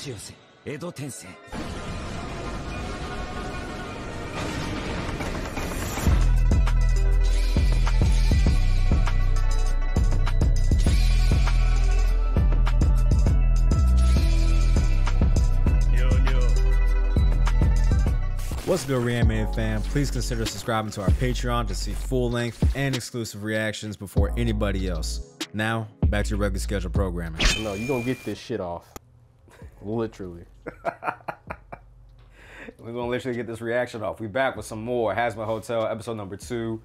ち寄せ江戸転生 What's good, Reanimated fam? Please consider subscribing to our Patreon to see full length and exclusive reactions before anybody else. Now, back to your regular scheduled programming. No, you gonna get this shit off. Literally. We're gonna literally get this reaction off. We back with some more Hazbin Hotel, episode number two.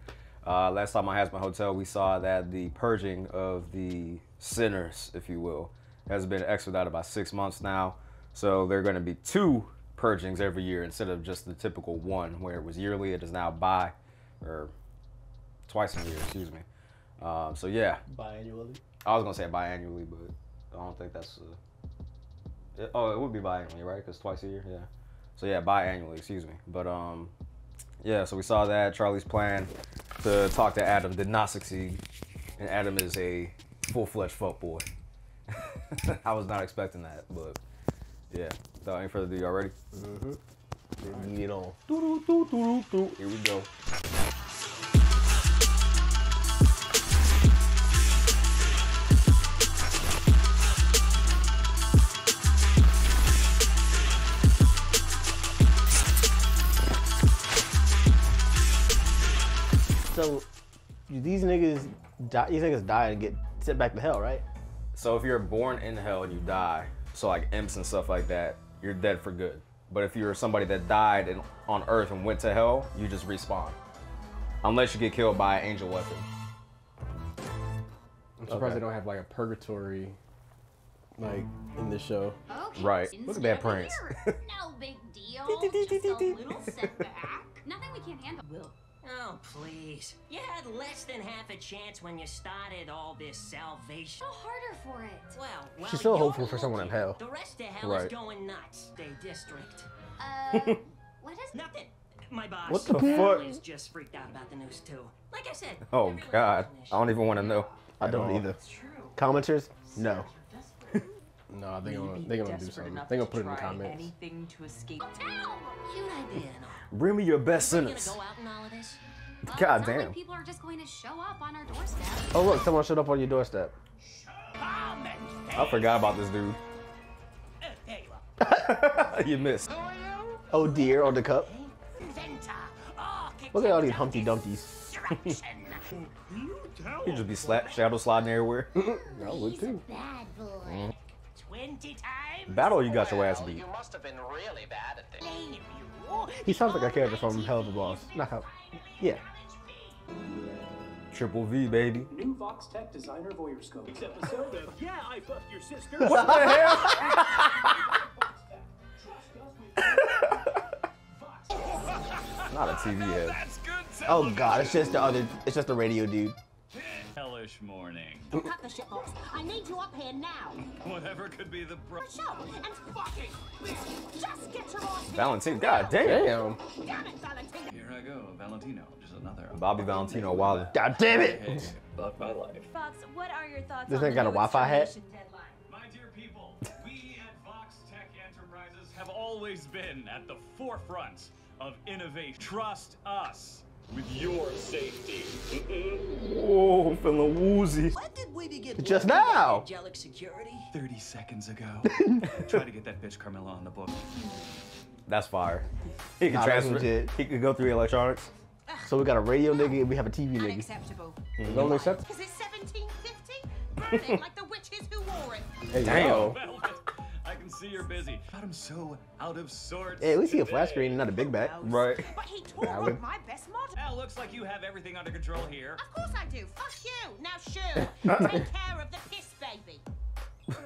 Uh, last time on Hazbin Hotel, we saw that the purging of the sinners, if you will, has been expedited by six months now. So there are going to be two purgings every year instead of just the typical one, where it was yearly. It is now bi, or twice a year, excuse me. Um, so yeah, Biannually. I was gonna say biannually, but I don't think that's. Uh, it, oh, it would be biannually, right? Because twice a year, yeah. So yeah, biannually, excuse me. But um, yeah. So we saw that Charlie's plan to talk to Adam did not succeed, and Adam is a full-fledged fuck boy. I was not expecting that, but yeah. Without any further ado, y'all ready? Then Get on. Doo, doo, doo, doo, doo. Here we go. So these niggas die these niggas die and get sent back to hell, right? So if you're born in hell and you die, so like imps and stuff like that, you're dead for good. But if you're somebody that died in, on Earth and went to hell, you just respawn. Unless you get killed by an angel weapon. I'm surprised Okay. they don't have like a purgatory like in this show. Okay. Right. since Look at that you're prince. no big deal. Just a little setback. Nothing we can't handle. Will. Oh, please. You had less than half a chance when you started all this salvation. Go harder for it. Well, well She's still you're hopeful for someone in hell. The rest of hell Right. is going nuts. Day district. Uh, what is Nothing. My boss. What the fuck? is just freaked out about the news too. Like I said. Oh God, I don't even want to know. I don't At all. either. Commenters? No. No, they gonna they gonna do something. enough They gonna put it in the comments. Anything to escape. town? Cute idea and all. Bring me your best Are you sinners. go out all of this? God damn. Like people are just going to show up on our doorstep. Oh look, someone showed up on your doorstep. I forgot about this dude. Hey, look. you missed. Oh dear, on the cup. Look at all these Humpty Dumpties. Distraction. You just be sla- shadow sliding everywhere. I would too. Bad boy. Mm. Twenty times. Battle, you got your ass beat. You must have been really bad at this. Blame you. He sounds like a character from Helluva Boss. Not how. Yeah. Triple V, baby. New VoxTek Designer Voyeurscope. Episode of Yeah, I fucked your sister. What the hell? Not a TV head. Oh god, it's just the other. It's just the radio dude. Hellish morning. Cut the shit box. I need you up here now. Whatever could be the pro- Show and fucking just get your ass here. Valentine, god damn. Damn. Damn it, Valentine. Here I go, Valentino. Just another. Bobby Valentino Wilder. God damn it. Hey, love my life. Fox, what are your thoughts This on the got a Wi-Fi hat? My dear people, we at Vox Tech Enterprises have always been at the forefront of innovation. Trust us with your safety. Oh, I'm feeling woozy. When did we begin Just now. Angelic security. 30 seconds ago. Try to get that bitch Carmilla on the book. That's fire. He can Nah, transfer. legit. He could go through electronics. So we got a radio nigga and we have a TV nigga. Unacceptable. Mm-hmm. Don't accept. Is it 1750? Burn it like the witches who wore it. Hey, Damn. I can see you're busy. But I'm so out of sorts. Hey, at least he a flat screen not a big back. Right. But he tore up my best model. Well, looks like you have everything under control here. Of course I do. Fuck you. Now shoot. Take care of the piss baby.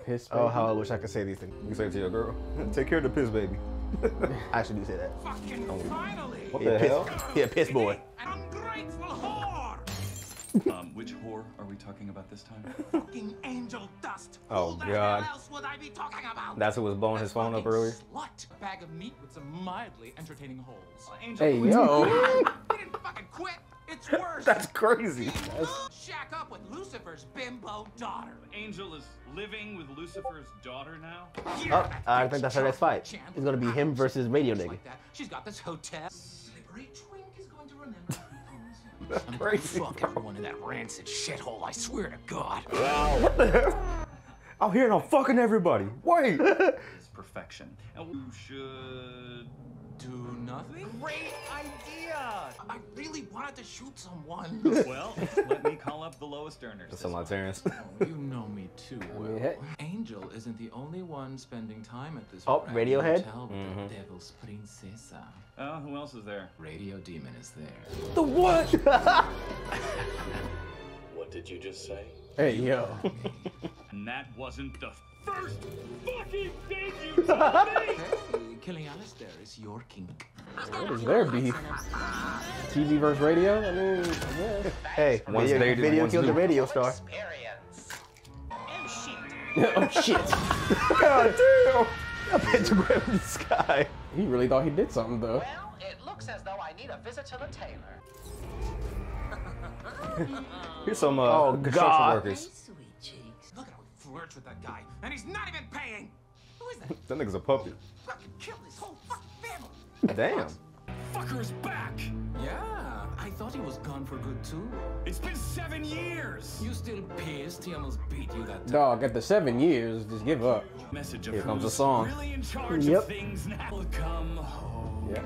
Piss. Oh, how I wish I could say these things. You say it to your girl. Take care of the piss, baby. I actually do say that. Fucking oh. finally. What He a the piss, hell? he a piss boy. Ungrateful whore. Um, which whore are we talking about this time? Fucking angel dust. Oh, Who God. hell else would I be talking about? That's who was blowing his phone up fucking earlier. Slut. Bag of meat with some mildly entertaining holes. Angel, Hey, yo. You didn't fucking quit. It's worse. That's crazy. Shack up with Lucifer's bimbo daughter. Angel is living with Lucifer's daughter now. Oh, I think that's our next fight. It's gonna be him versus Radio Just Nigga. like. She's got this hotel. Slippery Twink is going to remember. That's I'm crazy. Fuck everyone in that rancid shithole. I swear to God. What the hell? I'm and I'm fucking everybody. Wait. Is perfection. And who should Do nothing. Great idea. I really wanted to shoot someone. Well, let me call up the lowest earners. That's this some Terrence. you know Angel isn't the only one spending time at this. Oh, brand Radiohead? Hotel with the mm-hmm. Devil's Princesa. Oh, who else is there? Radio Demon is there. the what? What did you just say? Hey, yo. And that wasn't the first fucking thing you told me! Hey, killing Alastor is your kink. What is their beef? TV versus radio? I mean, I guess. Hey, One's video, dated, video one's killed the radio star. Experience. oh shit! God damn! A pentagram in the sky. He really thought he did something though. Well, it looks as though I need a visit to the tailor. Here's some uh, Oh, construction God. workers. Sweet cheeks. Look at how he flirts with that guy, and he's not even paying. Who is that? That nigga's a puppet. Fucking killed his whole fucking family. Damn. Fucker's back! Yeah, I thought he was gone for good too. It's been seven years! You still pissed? He almost beat you that time. Dog, at the seven years, just give up. Message of Here comes a song. really in charge Yep. of things now. Come home. Yep.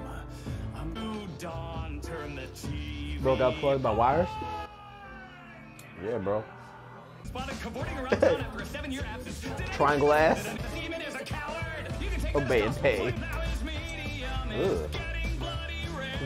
I'm new dawn, turn the TV. Bro got plugged by wires. Yeah, bro. Spotted cavorting around town after a seven-year absence. Did Triangle ass. a demon is a coward. You can take Obey and pay. gospel now is medium. It's Ugh.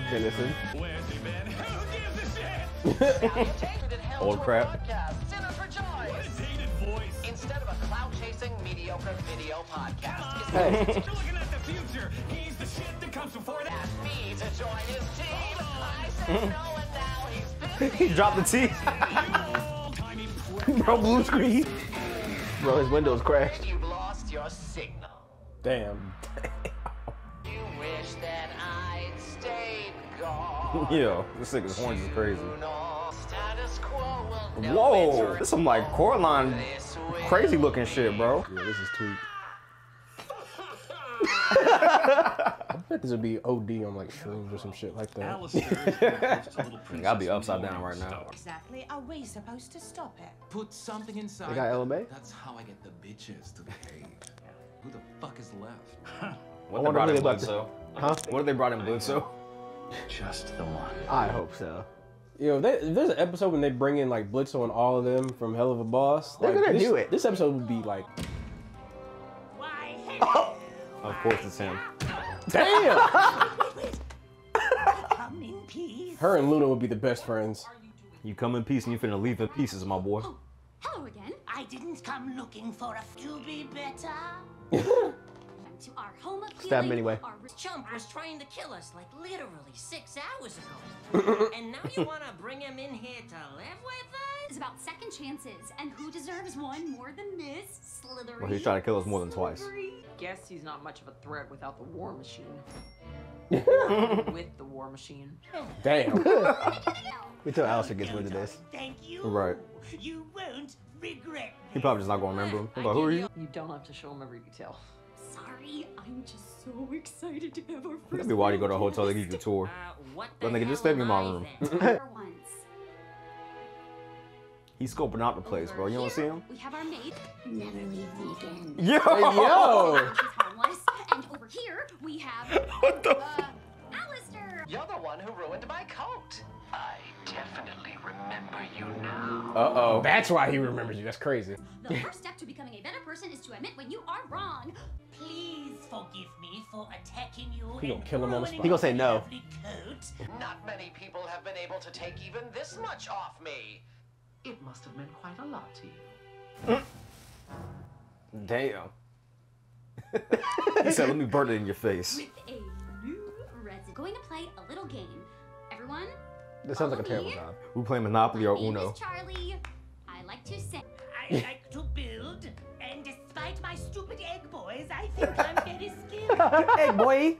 Getting. Venison. Where's he been? Who gives a shit? Salutated Old to a crap. Podcast. Sinners What a dated voice. Instead of a cloud-chasing, mediocre video podcast, Hey. You're looking at the future. He's the shit that comes before that. asked me to join his team. I said no, and now he's he dropped the T. You old-timey prick. Bro, blue screen. Bro, his windows crashed. You've lost your signal. Damn. Yo, this nigga's horns is crazy. Status quo Whoa, this some like Coraline crazy looking shit, bro. Yeah, this is tweet. I bet this would be OD on like shrooms or some shit like that. Alastor is very close to little I'll be upside down right now. Exactly. Are we supposed to stop it? Put something inside. They got LMA? That's how I get the bitches to behave. Who the fuck is left? What I they wonder brought in they about Blitzo? Huh? What did they brought in Blitzo? Just the one. I hope so. Yo, they, if there's an episode when they bring in like Blitzo and all of them from Helluva Boss. They're like, gonna this, do it. This episode would be like, Why, Of course it's him. damn. come in peace. Her and Loona would be the best friends. You come in peace and you finna leave in pieces, my boy. Oh, hello again. I didn't come looking for a to be better. Welcome to our home of Stab him healing, anyway. our chump was trying to kill us like literally six hours ago. and now you want to bring him in here to live with us? It's about second chances and who deserves one more than this? Slytherin. Well, he's trying to kill us more than twice. Guess he's not much of a threat without the war machine. With the war machine. Damn. Slytherin. We tell Alastor gets rid of this. Thank you. Right. You won't regret He probably just not gonna remember him. He's like, who are you? You don't have to show him every detail. Sorry, I'm just so excited to have our first. That'd be why you go to a hotel, they give you a tour. Uh, what But the nigga, just hell stay in my am room. then? For once. He's scoping out the place, bro. You don't see him? We have our maid. Never leave me again. Yo! Yo. And over here we have. what the? Uh, Alastor. You're the one who ruined my coat. I definitely remember you now. Uh oh. That's why he remembers you. That's crazy. The first step to becoming a better person is to admit when you are wrong. Please forgive me for attacking you. He gonna kill him on the spot. He gonna say no. Not many people have been able to take even this much off me. It must have meant quite a lot to you. Damn. he said, let me burn it in your face. With a new resident. Going to play a little game. Everyone, That sounds like a terrible job. We play Monopoly or Uno. Charlie. I like to say. I like to build, and despite my stupid egg boys, I think I'm very skilled. hey, boy.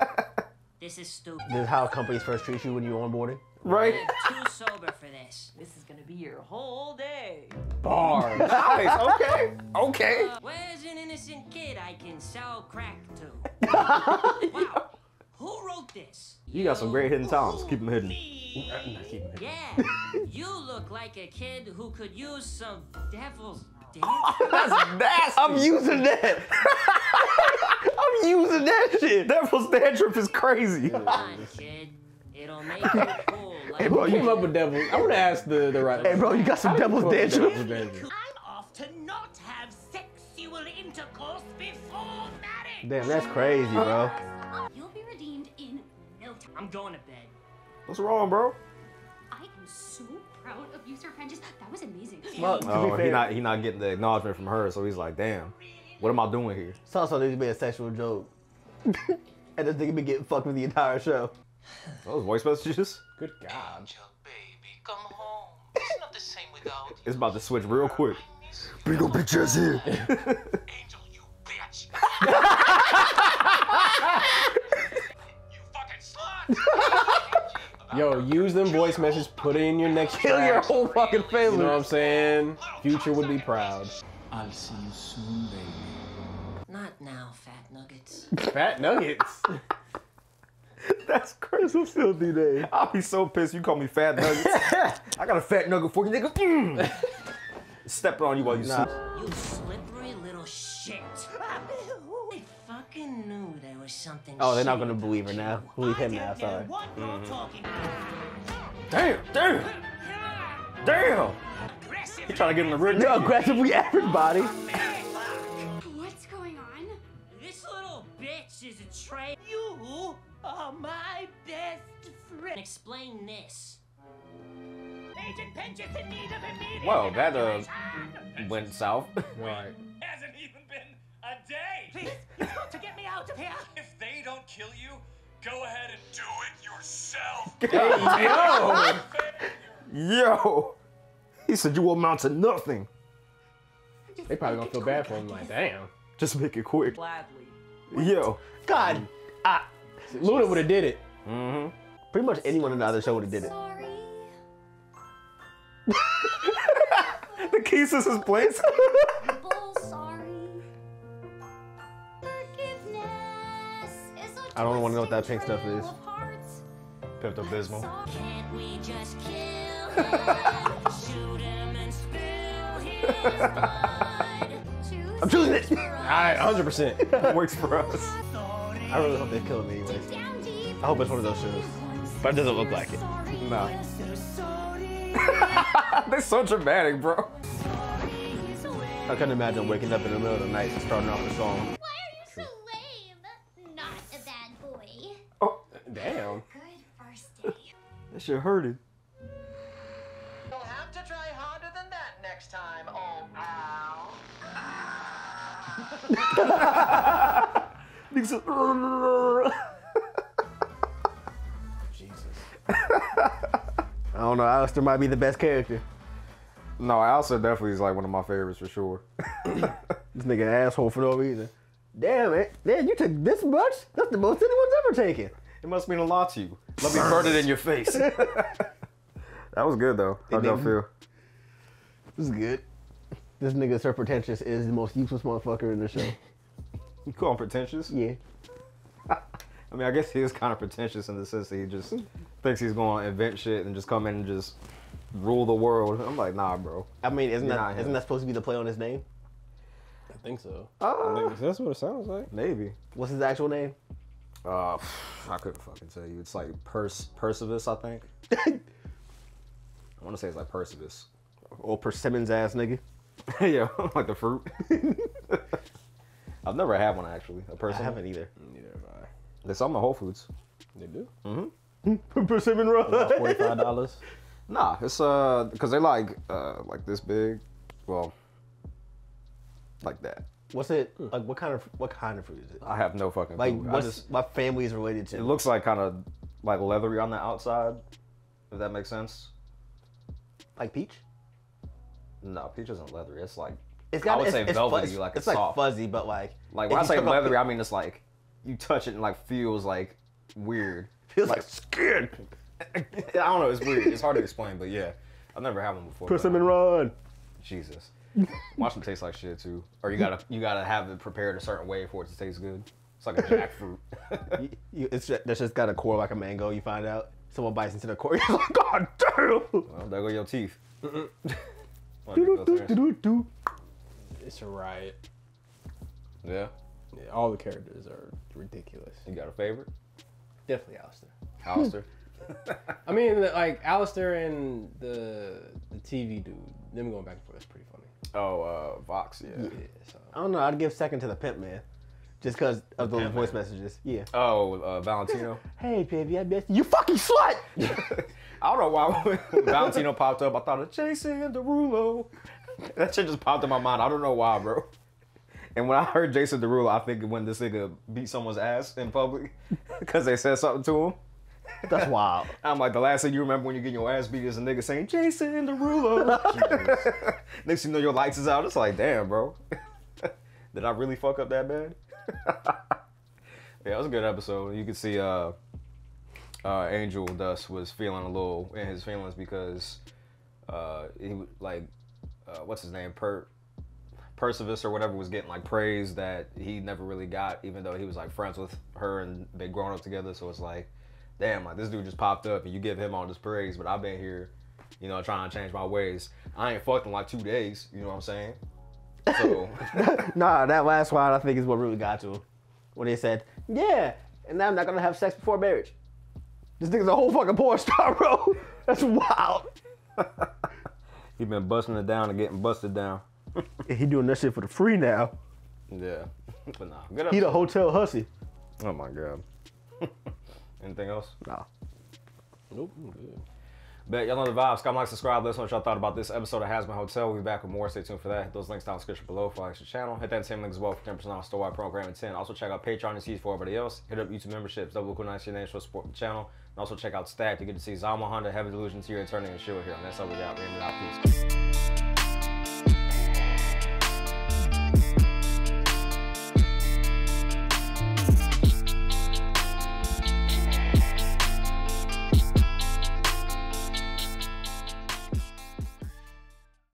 This is stupid. This is how companies first treat you when you're onboarding. Right? I'm too sober for this. This is gonna be your whole day. Bars. nice. Okay. Okay. Uh, where's an innocent kid I can sell crack to? wow. Who wrote this? You got some great hidden talents. Keep them uh, hidden. Yeah. you look like a kid who could use some devil's dance. That's nasty. I'm using that. I'm using that shit. Devil's dandruff is crazy. Come on, kid. It'll make you cool. Like Hey, bro, you Came up with devil. I would ask the the right. Hey, bro, you got some How devil's come up devil's dandruff? I'm off to not have sexual intercourse before marriage. Damn, that's crazy, bro. I'm going to bed. What's wrong, bro? I am so proud of you, Sir Pentious. That was amazing. Well, to be Oh, he not he not getting the acknowledgement from her, so he's like, damn, what am I doing here? it's also needs to be a sexual joke. and this nigga been getting fucked with the entire show. Those voice messages. Good God. Angel, baby, come home. It's not the same without you. It's about to switch real quick. Big ol' bitch ass here. Angel, you bitch. Yo, use them voice messages. Put it in your next Kill your whole fucking family. You know what I'm saying? Future would be proud. I'll see you soon, baby. Not now, fat nuggets. Fat nuggets. That's crazy. filthy name. I'll be so pissed. You call me fat nuggets. I got a fat nugget for you, nigga. Mm. Stepping on you while you Nah. sleep. You slippery little shit. I fucking knew there was something. Oh, they're not gonna believe her now. Believe him now, Know sorry. what you're talking Damn, damn, damn. Aggressive. He trying to get in the ring. You're aggressively everybody. What's going on? This little bitch is a trade. You are my best friend. Explain this. Agent Pinch is in need of immediate Well, that uh evacuation. went south. Right. Go ahead and do it yourself. Yo. Yo, he said you will amount to nothing. They probably gonna feel bad for him. Like, damn. Just make it quick. Gladly. Yo. God, I, Loona would have did it. Mm-hmm. pretty much anyone in the other show would have did it. Sorry. The keys is his place. I don't wanna know what that pink stuff is. trail of. Pepto Bismol. Can't we just kill him? Shoot him and spill his blood. I'm choosing it. for All right, 100. percent Works for us. I really hope they kill him anyway. I hope it's one of those shows. But it doesn't look like it. Sorry. Nah. They're so dramatic, bro. I couldn't imagine waking up in the middle of the night and starting off the song. Why are you so lame? Not a bad boy. Damn. Good first day. That shit hurted. You'll have to try harder than that next time, oh ow. Nigga said, Jesus. I don't know. Alastor might be the best character. No, Alastor definitely is like one of my favorites for sure. This nigga asshole for no reason. Damn it. Man, you took this much? That's the most anyone's ever taken. It must mean a lot to you. Let me burn it in your face. that was good though. How'd y'all didn't. feel? This is good. This nigga Sir Pretentious is the most useless motherfucker in the show. You call him pretentious? Yeah. I mean, I guess he is kind of pretentious in the sense that he just thinks he's going to invent shit and just come in and just rule the world. I'm like, nah, bro. I mean, isn't You're that not him. that supposed to be the play on his name? I think so. Uh, I think that's what it sounds like. maybe. What's his actual name? Uh, I couldn't fucking tell you. It's like Pers Percivis, I think. I want to say it's like Percivis. Old persimmons ass nigga. yeah, like the fruit. I've never had one actually. A I persimmon. haven't either. Neither have I. They sell them at Whole Foods. They do. Mm-hmm. Persimmon run. About forty-five dollars. Nah, it's uh, cause they like uh, like this big. Well, like that. What's it like? What kind of what kind of fruit is it? I have no fucking Like clue. What's just, what family is related to? it looks like kind of like leathery on the outside, If that makes sense. Like peach. No, peach isn't leathery. It's like It's got. I would it's, say it's velvety, fuzz- like it's it's like soft. fuzzy, but like Like when I say leathery, the- I mean it's like you touch it and like feels like weird. Feels like skin. I don't know. It's weird. It's hard to explain, but yeah, I've never had one before. Some in um, run. Jesus. Watch them taste like shit too. Or you gotta you gotta have it prepared a certain way for it to taste good. It's like a jackfruit. You, you, it's just, that's just got a core like a mango. You find out someone bites into the core. You're like, God damn. well, there go your teeth. Do, do, do. It's a riot. Yeah. Yeah, all the characters are ridiculous. You got a favorite? Definitely Alastor. Alastor. I mean, like Alastor and the the TV dude, them going back and forth is pretty funny. Oh, uh, Vox. Yeah. Yeah, so. I don't know. I'd give second to the pimp man, just because of those voice messages. Yeah. Oh, uh, Valentino. Hey, baby, I miss you. You fucking slut. I don't know why Valentino popped up, I thought of Jason Derulo. That shit just popped in my mind. I don't know why, bro. And when I heard Jason Derulo, I think when this nigga beat someone's ass in public because they said something to him. That's wild. I'm like, the last thing you remember when you get your ass beat is a nigga saying Jason Derulo. Next thing you know, your lights is out. It's like, damn, bro. Did I really fuck up that bad? yeah, it was a good episode. You could see uh, uh, Angel Dust was feeling a little in his feelings because uh, he like uh, what's his name per Percivis or whatever was getting like praise that he never really got, even though he was like friends with her and they grown up together. So it's like, damn, like this dude just popped up and you give him all this praise, but I've been here, you know, trying to change my ways. I ain't fucked in like two days. You know what I'm saying? So nah, that last line I think is what really got to him. When they said, "Yeah, and now I'm not gonna have sex before marriage." This nigga's a whole fucking porn star, bro. That's wild. he been busting it down and getting busted down. He doing that shit for the free now. Yeah, but nah. He the hotel hussy. Oh my god. Anything else? Nah. Nope, I'm good. Bet y'all know the vibes. Comment, like, subscribe. Let us know what y'all thought about this episode of Hazbin Hotel. We'll be back with more. Stay tuned for that. Hit those links down in the description below for our extra channel. Hit that same link as well for 10% off store-wide program and 10. Also check out Patreon and see for everybody else. Hit up YouTube memberships. Double cool nice your name show support the channel. And also check out Stack. to get to see Zama Honda, Heavy Delusion, Tyrion Turning, and Shield here. And that's all we got. We ended out. Peace.